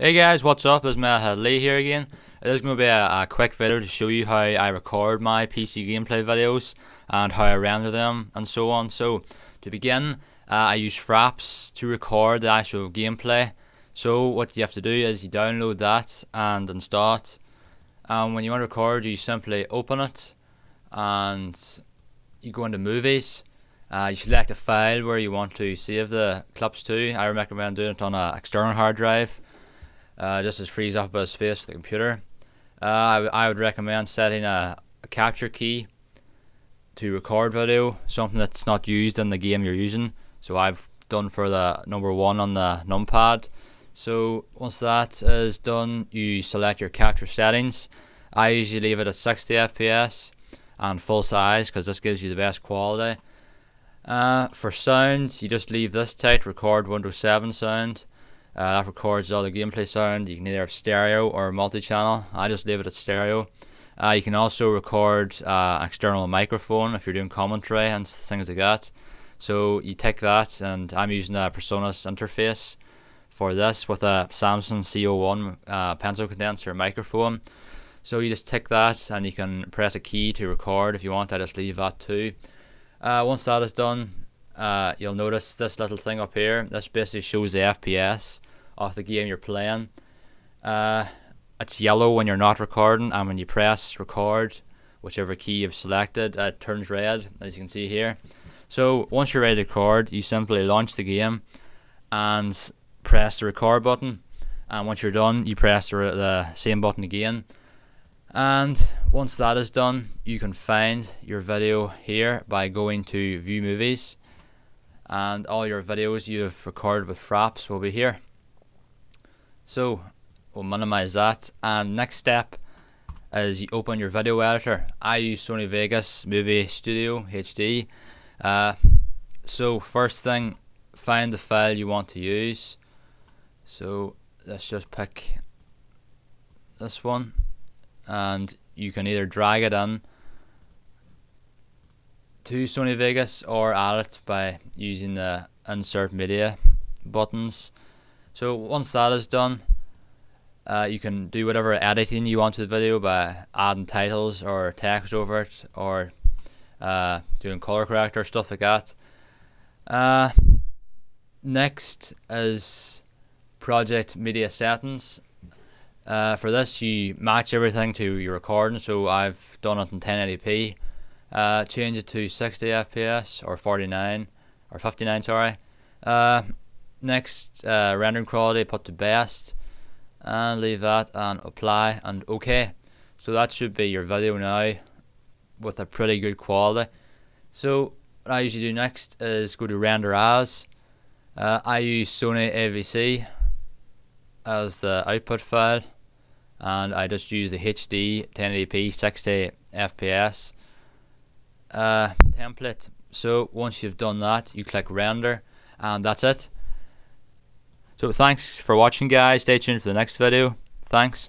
Hey guys, what's up? It's Metalhead Lee here again. This is going to be a, a, quick video to show you how I record my PC gameplay videos and how I render them and so on. So, to begin, uh, I use Fraps to record the actual gameplay. So, what you have to do is you download that and install it. And when you want to record, you simply open it and you go into movies. Uh, you select a file where you want to save the clips to. I recommend doing it on an external hard drive uh, just as frees up a space for the computer. Uh, I, I would recommend setting a, a, capture key to record video, something that's not used in the game you're using. So I've done for the number one on the numpad. So once that is done, you select your capture settings. I usually leave it at 60 FPS and full size because this gives you the best quality. Uh, for sound, you just leave this tight, record Windows 7 sound. Uh, that records all the gameplay sound. You can either have stereo or multi-channel. I just leave it at stereo. Uh, you can also record uh, external microphone if you're doing commentary and things like that. So you take that, and I'm using a PreSonus interface for this with a Samson CO1 uh, pencil condenser microphone. So you just tick that, and you can press a key to record if you want. I just leave that too. Uh, once that is done, uh, you'll notice this little thing up here. This basically shows the FPS of the game you're playing. Uh, it's yellow when you're not recording, and when you press record, whichever key you've selected, it turns red, as you can see here. So once you're ready to record, you simply launch the game and press the record button. And once you're done, you press the, the same button again. And once that is done, you can find your video here by going to View Movies. And all your videos you have recorded with Fraps will be here. So we'll minimize that and next step is you open your video editor. I use Sony Vegas Movie Studio HD. Uh, so first thing, find the file you want to use. So let's just pick this one and you can either drag it in to Sony Vegas or add it by using the insert media buttons. So once that is done, uh, you can do whatever editing you want to the video by adding titles or text over it or uh, doing color corrector, stuff like that. Uh, next is project media settings. Uh, for this, you match everything to your recording. So I've done it in 1080p. Uh, change it to 60 FPS or 49 or 59. Sorry. Uh, next uh, rendering quality put to best and leave that and apply and okay. So that should be your video now with a pretty good quality. So what I usually do next is go to render as. Uh, I use Sony AVC as the output file and I just use the HD 1080p 60 FPS uh, template. So once you've done that you click render and that's it so thanks for watching guys. Stay tuned for the next video. Thanks.